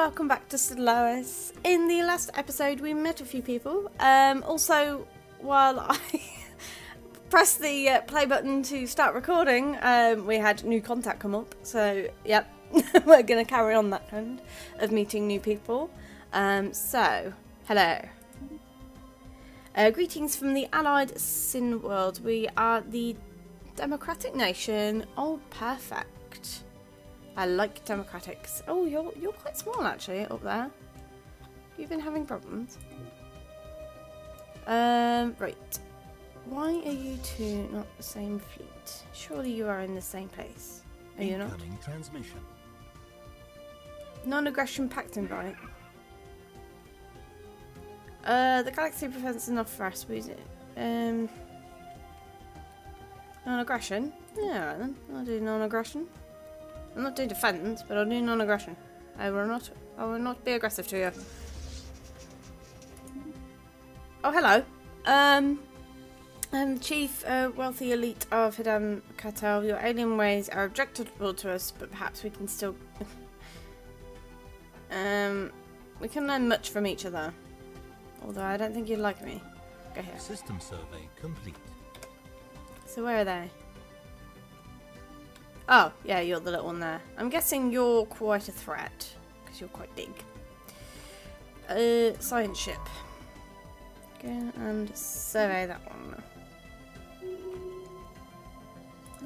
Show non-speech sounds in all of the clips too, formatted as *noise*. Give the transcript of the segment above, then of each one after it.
welcome back to Stellaris. In the last episode, we met a few people. Um, also, while I *laughs* pressed the uh, play button to start recording, um, we had new contact come up. So, yep, *laughs* we're going to carry on that trend of meeting new people. Um, so, hello. Uh, greetings from the Allied Sin world. We are the democratic nation. Oh, perfect. I like democratics. Oh, you're you're quite small actually up there. You've been having problems. Um, right. Why are you two not the same fleet? Surely you are in the same place. Are you not? Transmission. Non-aggression pact invite. Uh, the galaxy prevents enough for us. It. Um, non-aggression. Yeah, then I'll do non-aggression. I'm not doing defense, but I'll do non-aggression. I will not. I will not be aggressive to you. Oh, hello. Um, I'm the chief uh, wealthy elite of Hidam Cartel. Your alien ways are objectionable to us, but perhaps we can still. *laughs* um, we can learn much from each other. Although I don't think you'd like me. Go here. System survey complete. So where are they? Oh, yeah, you're the little one there. I'm guessing you're quite a threat, because you're quite big. Uh, science ship. Go and survey that one.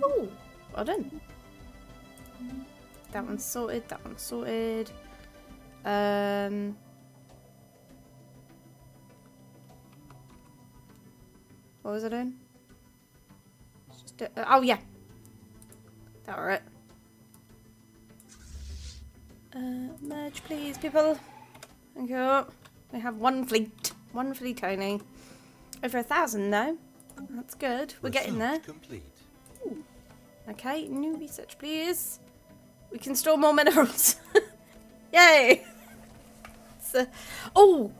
Oh, well done. That one's sorted, that one's sorted. Um... What was I doing? Oh, yeah. That were. Uh, merge, please, people. Thank you. We have one fleet. One fleet only. Over a thousand, though. That's good. We're getting there. Complete. Okay, new research, please. We can store more minerals. *laughs* Yay! *laughs* So, oh!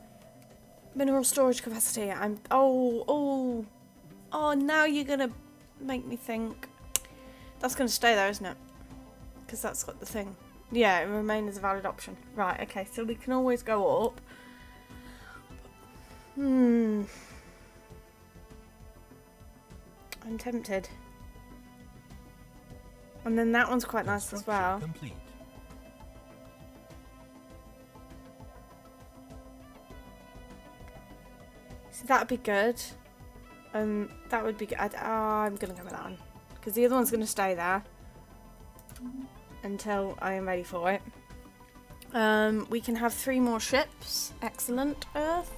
Mineral storage capacity. I'm. Oh, oh. Oh, now you're gonna make me think. That's gonna stay there, isn't it? Because that's got the thing. Yeah, it remain as a valid option. Right, okay, so we can always go up. Hmm. I'm tempted. And then that one's quite nice as well. Complete. So that'd be good. Um, that would be good. I'd, oh, I'm gonna go with that one because the other one's gonna stay there until I am ready for it. Um, we can have three more ships. Excellent, Earth.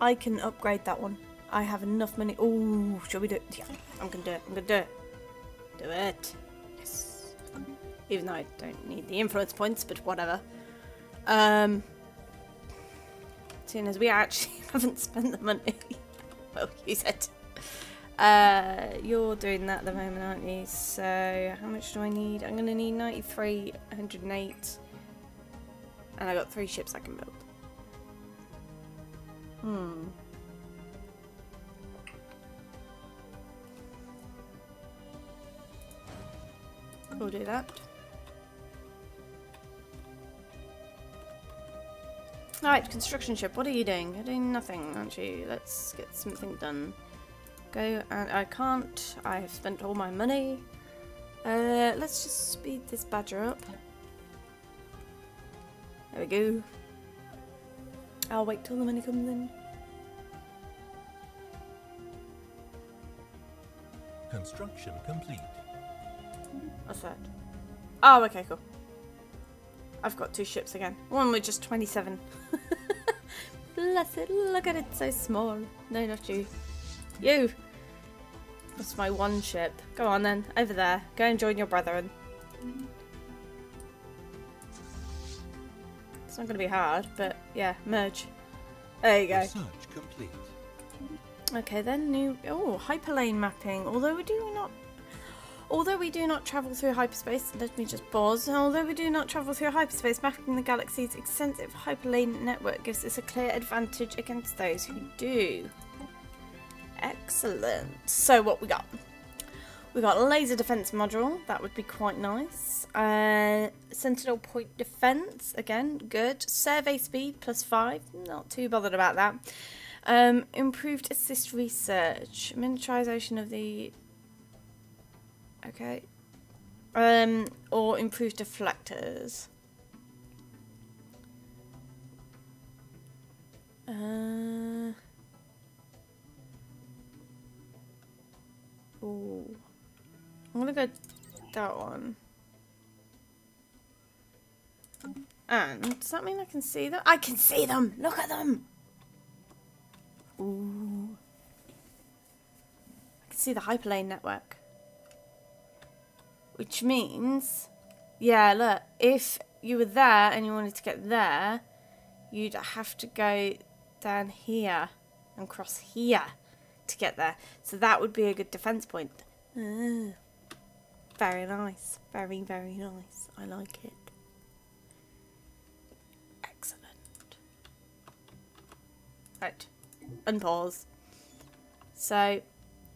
I can upgrade that one. I have enough money. Oh, shall we do it? Yeah, I'm gonna do it. I'm gonna do it. Do it. Yes. Even though I don't need the influence points, but whatever. Um, seeing as we actually *laughs* haven't spent the money. *laughs* well, use it. Uh, you're doing that at the moment, aren't you? So, how much do I need? I'm going to need 93, 108. And I got three ships I can build. Hmm. We'll do that. Alright, construction ship, what are you doing? You're doing nothing, aren't you? Let's get something done. Go, and I can't. I have spent all my money. Uh, let's just speed this badger up. There we go. I'll wait till the money comes in. Construction complete. What's that? Oh, okay, cool. I've got two ships again. One with just 27. *laughs* Bless it, look at it, so small. No, not you. You! That's my one ship. Go on then, over there. Go and join your brethren. It's not going to be hard, but yeah, merge. There you go. Research complete. Okay then, new oh hyperlane mapping. Although we do not, although we do not travel through hyperspace, let me just pause. Although we do not travel through hyperspace, mapping the galaxy's extensive hyperlane network gives us a clear advantage against those who do. Excellent. So what we got? We got a laser defense module. That would be quite nice. Uh, sentinel point defense again, good. Survey speed plus five. Not too bothered about that. Um, improved assist research. Miniaturization of the. Okay. Um, or improved deflectors. Uh. Ooh. I'm gonna go that one. And does that mean I can see them? I can see them! Look at them! Ooh. I can see the hyperlane network. Which means, yeah, look, if you were there and you wanted to get there, you'd have to go down here and cross here to get there. So that would be a good defense point. Uh, very nice. Very, very nice. I like it. Excellent. Right. Unpause. So,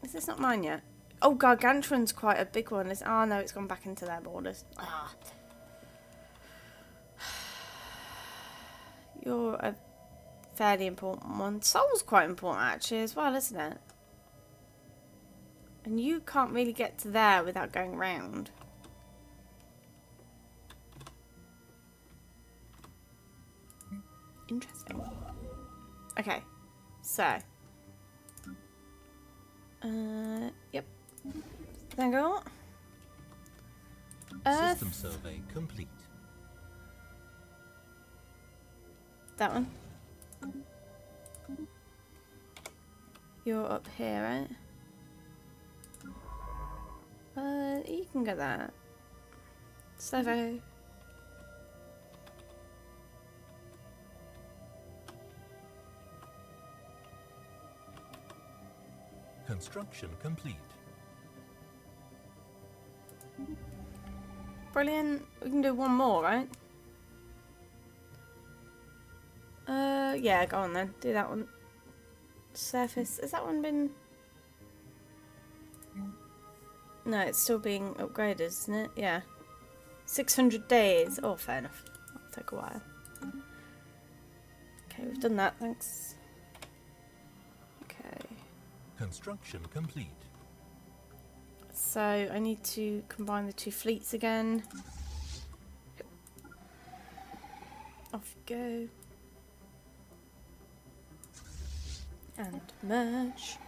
is this not mine yet? Oh, Gargantuan's quite a big one. It's, oh no, it's gone back into their borders. Ah. *sighs* You're a fairly important one. Soul's quite important actually as well, isn't it? And you can't really get to there without going round. Interesting. Okay, so. Uh, yep. Then go. Earth. System survey complete. That one. You're up here, right? Uh, you can get that. Servo. Construction complete. Brilliant. We can do one more, right? Uh, yeah, go on then. Do that one. Surface. Has that one been... No, it's still being upgraded, isn't it? Yeah. 600 days. Oh, fair enough. That'll take a while. Okay, we've done that, thanks. Okay. Construction complete. So, I need to combine the two fleets again. Off you go. And merge.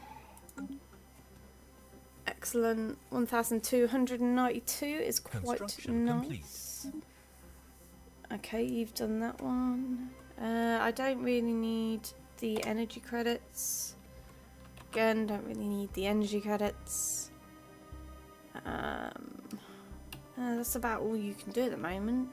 Excellent. 1292 is quite Construction complete. nice. Okay, you've done that one. Uh, I don't really need the energy credits. Again, don't really need the energy credits. Um, uh, that's about all you can do at the moment.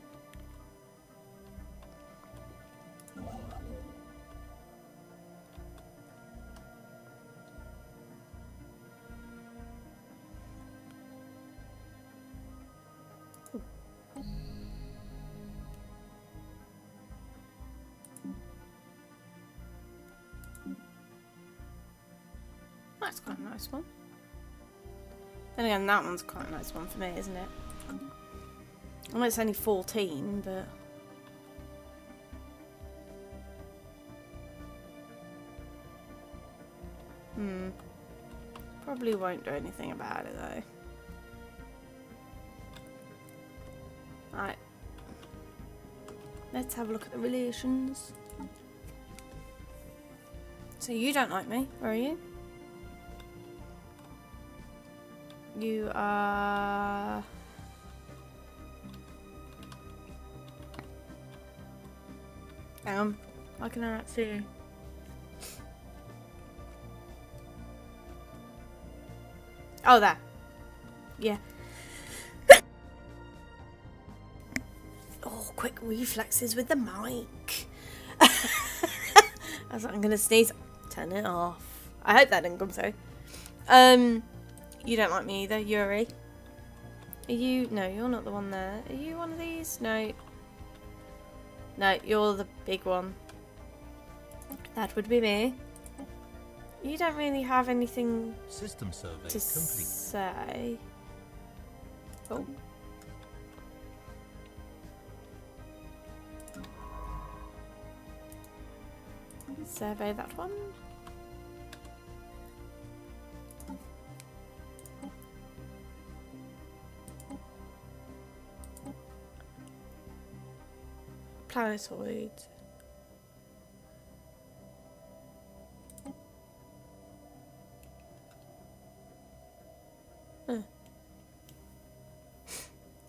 That's quite a nice one. Then again, that one's quite a nice one for me, isn't it? I know it's only 14, but... Hmm. Probably won't do anything about it, though. Right. Let's have a look at the relations. So you don't like me, are you? You are... Hang on. Why can I not see you? Oh, there. Yeah. *coughs* oh, quick reflexes with the mic. I was like, I'm gonna sneeze. Turn it off. I hope that didn't come through. Um, you don't like me either, Yuri. Are you? No, you're not the one there. Are you one of these? No. No, you're the big one. That would be me. You don't really have anything System survey to complete. say. Oh. Survey that one. Planetoid.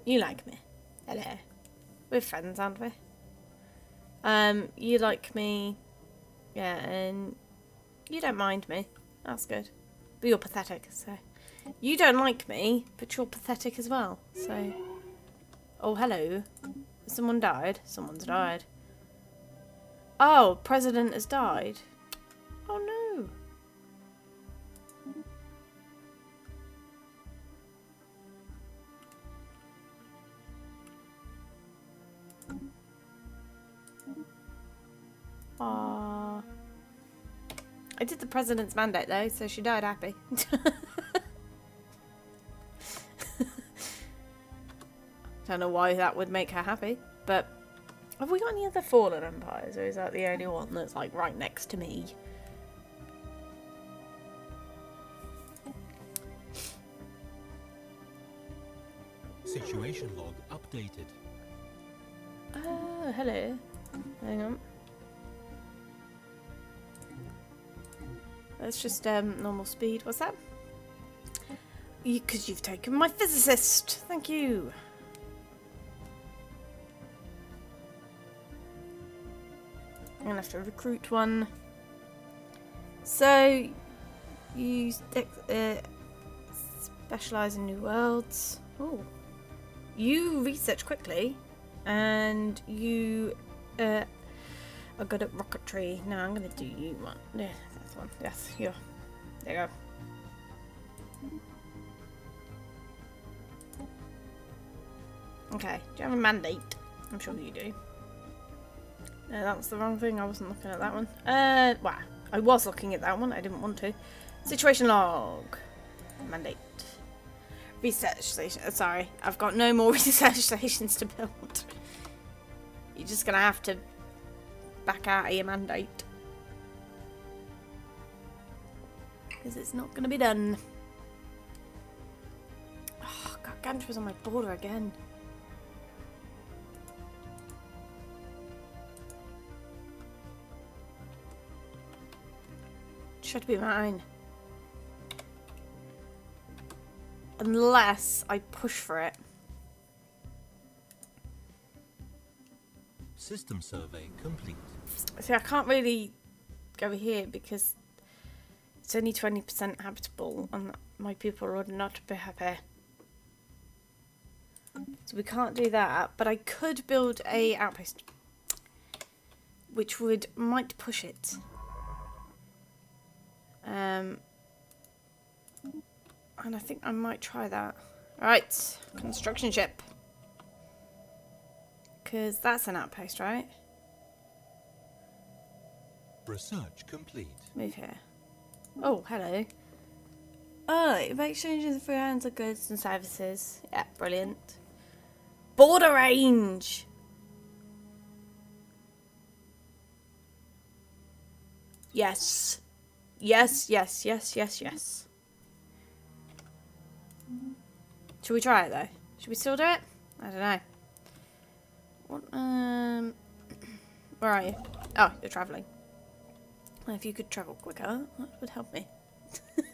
You like me. Hello. We're friends, aren't we? Um, you like me. Yeah, and you don't mind me. That's good. But you're pathetic, so. You don't like me, but you're pathetic as well, so. Oh, hello. Someone died? Someone's died. Oh, President has died. Oh no. Aww. I did the president's mandate though, so she died happy. *laughs* I don't know why that would make her happy, but have we got any other fallen empires, or is that the only one that's like right next to me? Situation log updated. Oh, hello. Hang on. Let's just um normal speed. What's that? Because you, have taken my physicist. Thank you. I'm gonna have to recruit one. So you uh, specialize in new worlds. Oh, you research quickly, and you uh, are good at rocketry. Now I'm gonna do you one. Yeah, that's one. Yes, here. There you go. Okay, do you have a mandate? I'm sure you do. No, that's the wrong thing. I wasn't looking at that one. Uh, well, I was looking at that one. I didn't want to. Situation log. Mandate. Research station. uh, Sorry, I've got no more *laughs* research stations to build. You're just gonna have to back out of your mandate. Because it's not gonna be done. Oh, Gargantua's on my border again. Should be mine. Unless I push for it. System survey complete. See, I can't really go here because it's only 20% habitable and my people would not be happy. So we can't do that, but I could build a outpost which would might push it. Um, and I think I might try that. Right, construction ship. Because that's an outpost, right? Research complete. Move here. Oh, hello. Oh, it exchanges free hands of goods and services. Yeah, brilliant. Border range! Yes. Yes, yes, yes, yes, yes. Should we try it though? Should we still do it? I don't know. What, um, *clears throat* where are you? Oh, you're travelling. Well, if you could travel quicker, that would help me. *laughs*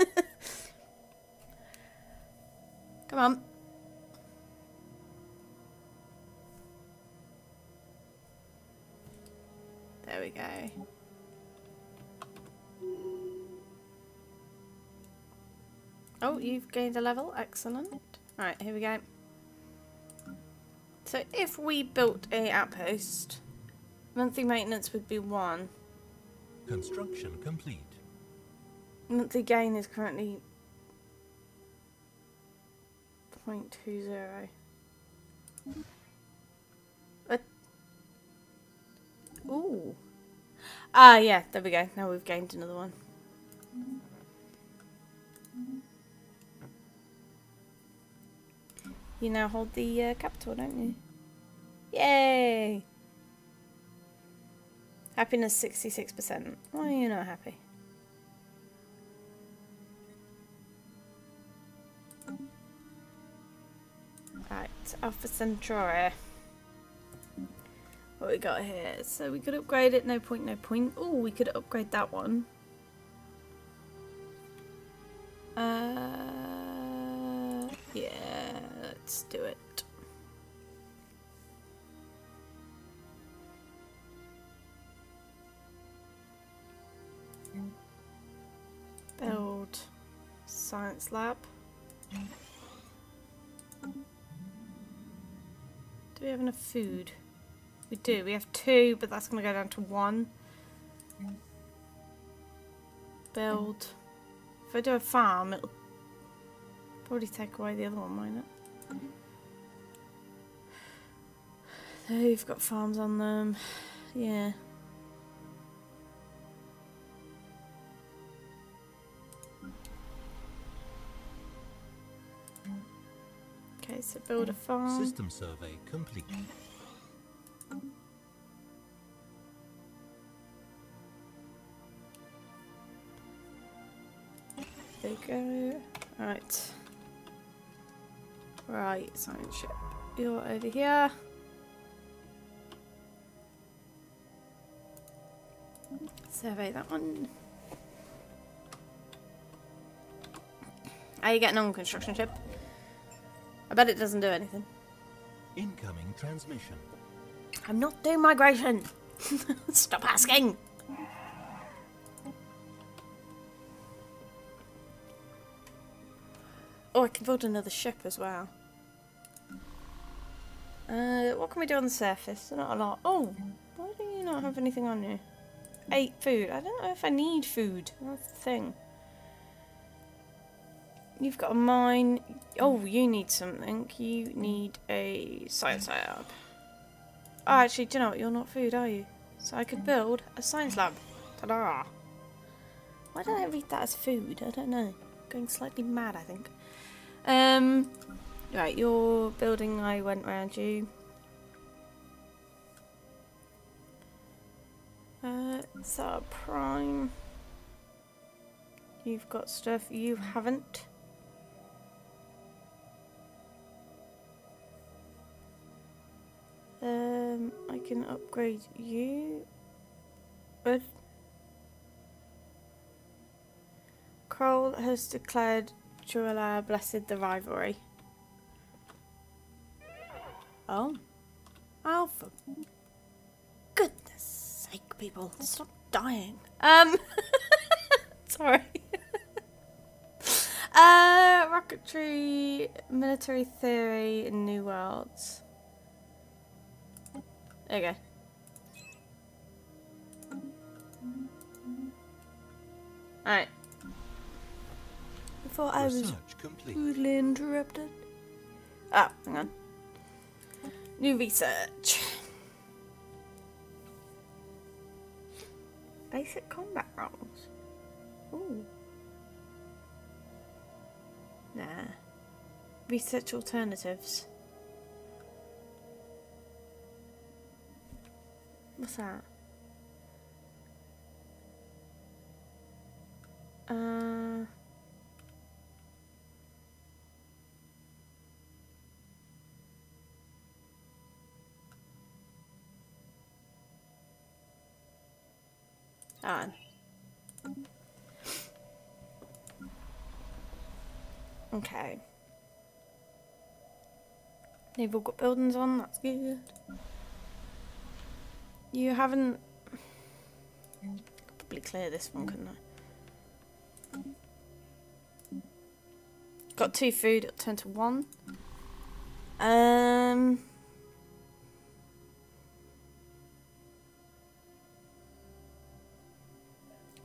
Come on. There we go. Oh, you've gained a level. Excellent. Alright, here we go. So if we built a outpost, monthly maintenance would be one. Construction complete. Monthly gain is currently 0.20. What? Ooh. Ah, yeah, there we go. Now we've gained another one. You now hold the uh, capital, don't you? Yay! Happiness 66%. Why are you not happy? Right, Alpha Centauri. What we got here? So we could upgrade it, no point, no point. Oh, we could upgrade that one. Uh, yeah, let's do it. Build science lab. Do we have enough food? We do. We have two, but that's going to go down to one. Build. If I do a farm, it'll probably take away the other one, won't it? They've got farms on them. Yeah. Okay, so build a farm. System survey complete. There you go. Right. Right, science ship. You're over here. Survey that one. Are you getting on, construction ship? I bet it doesn't do anything. Incoming transmission. I'm not doing migration. *laughs* Stop asking. Oh, I can build another ship as well. Uh, what can we do on the surface? Not a lot. Oh, why do you not have anything on you? Eight food. I don't know if I need food. That's the thing. You've got a mine. Oh, you need something. You need a science lab. Oh, actually, do you know what? You're not food, are you? So I could build a science lab. Ta-da! Why did I read that as food? I don't know. Going slightly mad, I think. Um, right, your building, I went round you. Uh, is that a prime? You've got stuff you haven't. Um, I can upgrade you. But Kroll has declared Truella blessed the rivalry. Oh. Sake, people, stop dying. Um, *laughs* sorry. *laughs* uh, rocketry, military theory, and new worlds. Okay. Alright. Before I was rudely interrupted. Ah, hang on. New research. Basic combat roles. Ooh. Nah. Research alternatives. What's that? Uh. On. Okay. They've all got buildings on, that's good. You haven't... Could probably clear this one, couldn't I? Got two food, it'll turn to one. Um...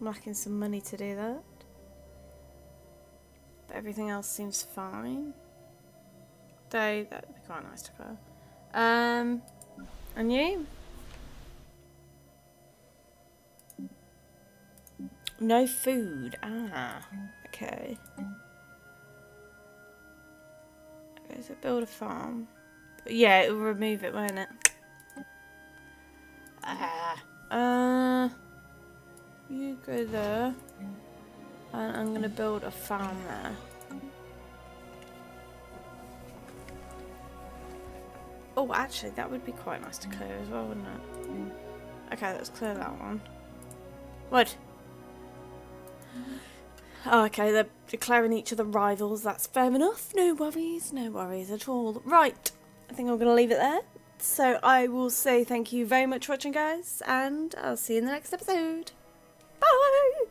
I'm lacking some money to do that. But everything else seems fine. Though, that'd be quite nice to go. Um, and you? No food. Ah, okay. Okay, it build a farm? But Yeah, it'll remove it, won't it? Ah. You go there. And I'm gonna build a farm there. Oh, actually, that would be quite nice to clear as well, wouldn't it? Okay, let's clear that one. What? Oh, okay, they're declaring each other rivals. That's fair enough. No worries, no worries at all. Right, I think I'm going to leave it there. So I will say thank you very much for watching, guys, and I'll see you in the next episode. Bye!